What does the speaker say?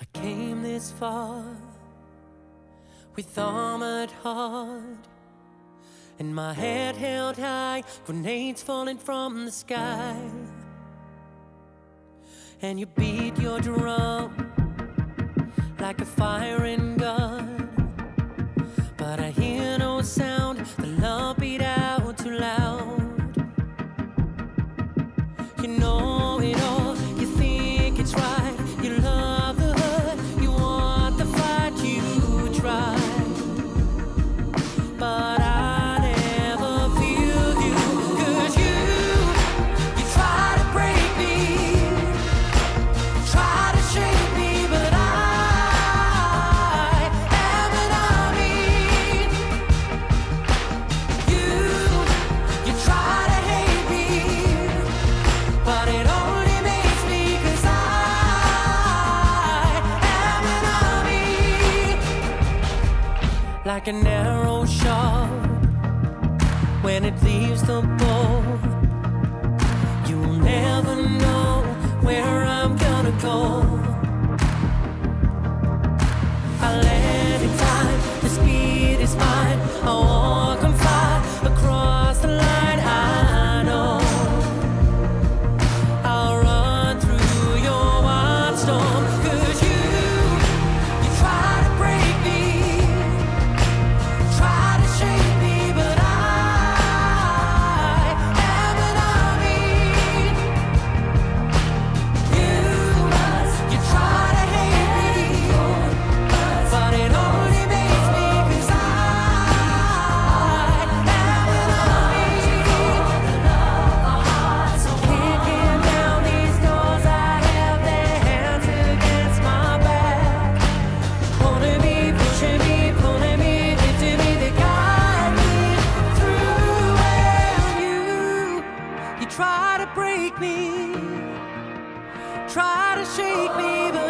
I came this far with armored heart and my head held high, grenades falling from the sky. And you beat your drum like a firing gun. like an arrow shot when it leaves the bow. You'll never know where I'm gonna go. I let. me, try to shake me, but.